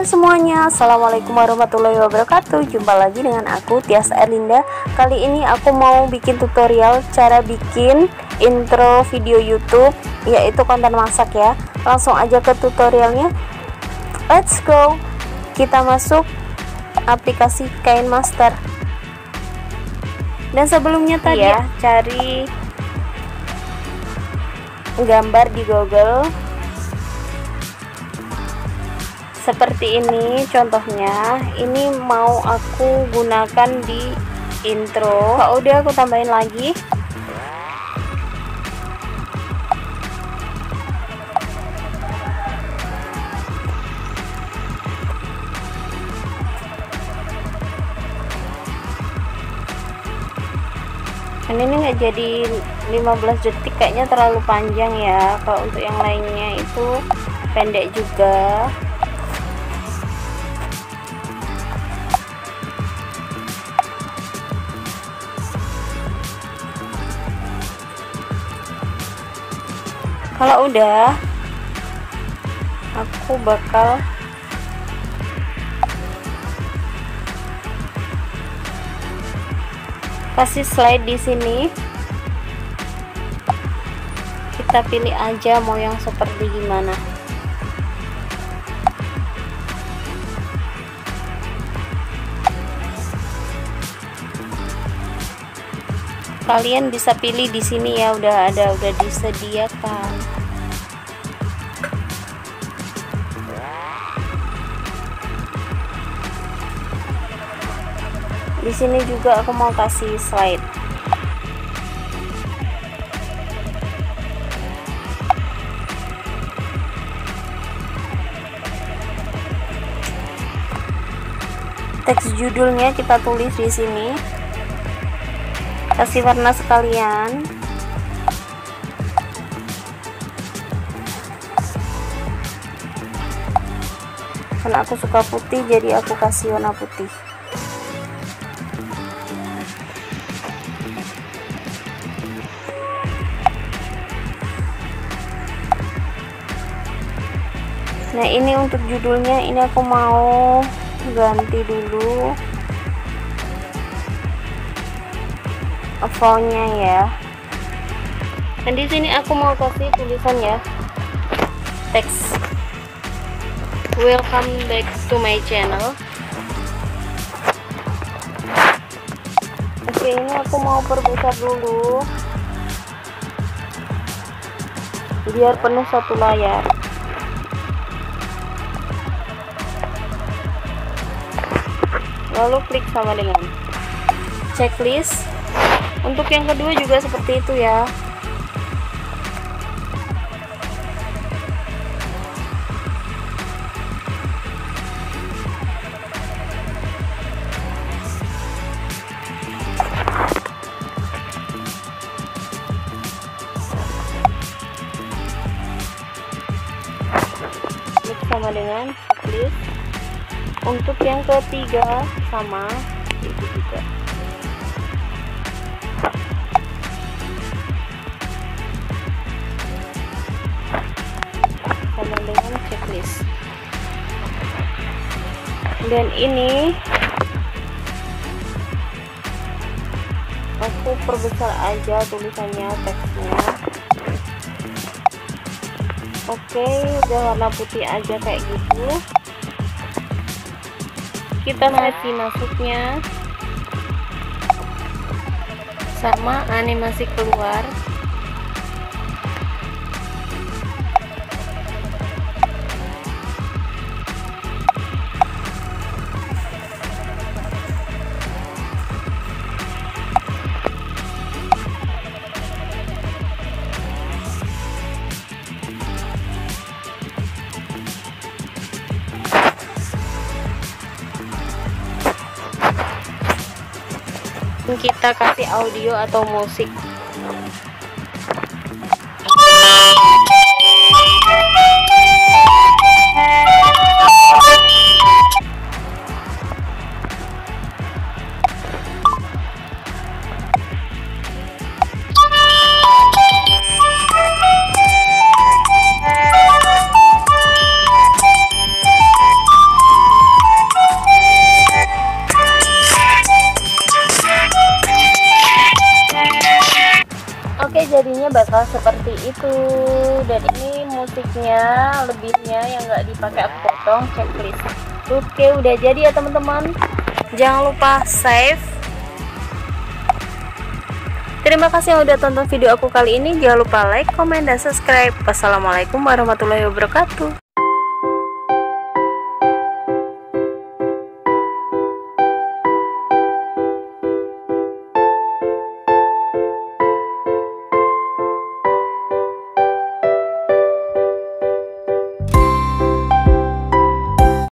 Halo semuanya, Assalamualaikum warahmatullahi wabarakatuh. Jumpa lagi dengan aku, Tias Erlinda. Kali ini aku mau bikin tutorial cara bikin intro video youtube Yaitu konten masak ya. Langsung aja ke tutorialnya. Let's go. Kita masuk aplikasi Kain Master. Dan sebelumnya tadi ya, cari gambar di google seperti ini contohnya ini mau aku gunakan di intro. Kalau udah aku tambahin lagi. Ini nggak jadi 15 detik kayaknya terlalu panjang ya kalau untuk yang lainnya itu pendek juga kalau udah aku bakal kasih slide di sini. Kita pilih aja mau yang seperti gimana. Kalian bisa pilih di sini ya udah ada udah disediakan di sini juga aku mau kasih slide. Teks judulnya kita tulis di sini. Kasih warna sekalian. Karena aku suka putih jadi aku kasih warna putih nah ini untuk judulnya. Ini aku mau ganti dulu. Fontnya ya. Dan di sini aku mau kasih tulisan ya. Teks. Welcome back to my channel. Oke ini aku mau perbesar dulu. Biar penuh satu layar lalu klik sama dengan checklist. Untuk yang kedua juga seperti itu ya. Klik sama dengan checklist untuk yang ketiga sama itu juga. Sama dengan checklist. Dan ini aku perbesar aja tulisannya teksnya. Oke udah warna putih aja kayak gitu kita masih masuknya. Sama animasi keluar kita kasih audio atau musik bakal seperti itu dan ini musiknya lebihnya yang nggak dipakai aku potong checklist oke udah jadi ya teman-teman jangan lupa save Terima kasih yang udah tonton video aku kali ini. Jangan lupa like, comment, dan subscribe. Wassalamualaikum warahmatullahi wabarakatuh.